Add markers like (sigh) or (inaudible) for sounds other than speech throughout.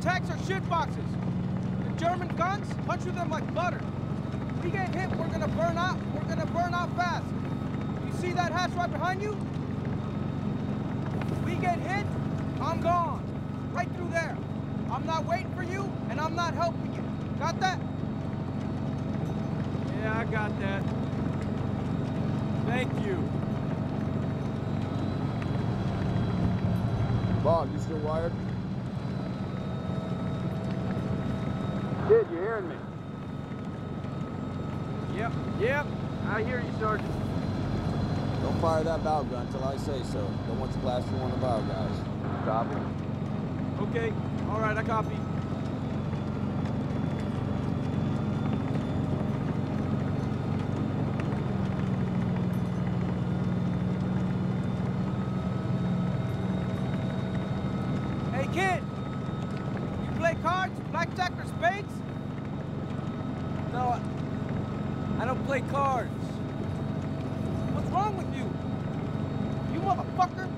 tanks are shitboxes. The German guns punch through them like butter. If we get hit, we're gonna burn out. We're gonna burn out fast. You see that hatch right behind you? If we get hit, I'm gone. Right through there. I'm not waiting for you, and I'm not helping you. Got that? Yeah, I got that. Thank you. Bob, you still wired? Kid, you hearing me? Yep, yep. I hear you, Sergeant. Don't fire that bow gun until I say so. Don't want to blast you blasting one of our guys. Copy? Okay, all right, I copy. Hey, kid! Cards, blackjack, or spades? No, I don't play cards. What's wrong with you? You motherfucker!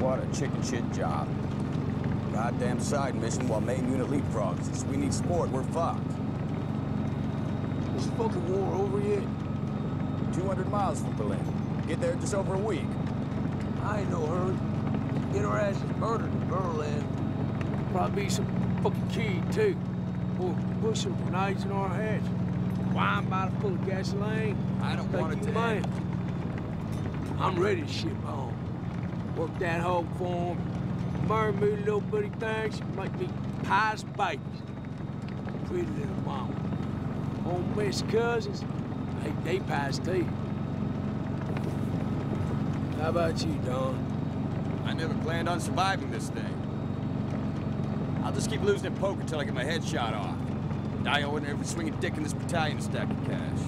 What a chicken shit job. Goddamn side mission while main unit leapfrogs. Since we need support, we're fucked. Is the fucking war over yet? 200 miles from Berlin. Get there just over a week. I ain't no hurry. Get our asses murdered in Berlin. Probably be some fucking key, too. Or push some grenades in our heads. Wine bottle full of gasoline. I don't want it to mind? I'm ready to ship home. Work that hog for 'em. Marry me little bitty things. Make me pies babies. Pretty little mama. Home best cousins. Hey, they pies too. How about you, Don? I never planned on surviving this thing. I'll just keep losing at poker until I get my head shot off. Die owing every swinging dick in this battalion a stack of cash.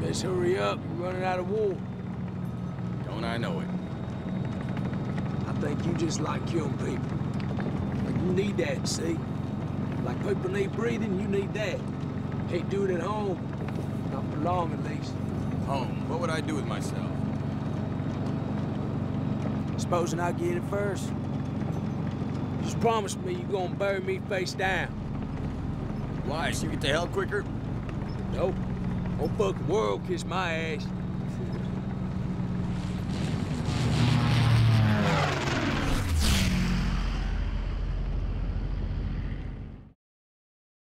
Best hurry up. You're running out of war. Don't I know it? think you just like killing people. Like you need that, see? Like people need breathing, you need that. Can't do it at home. Not for long, at least. Home? What would I do with myself? Supposing I get it first? You just promise me you're gonna bury me face down. Why, so you get to hell quicker? Nope. Whole fucking world kiss my ass. (laughs)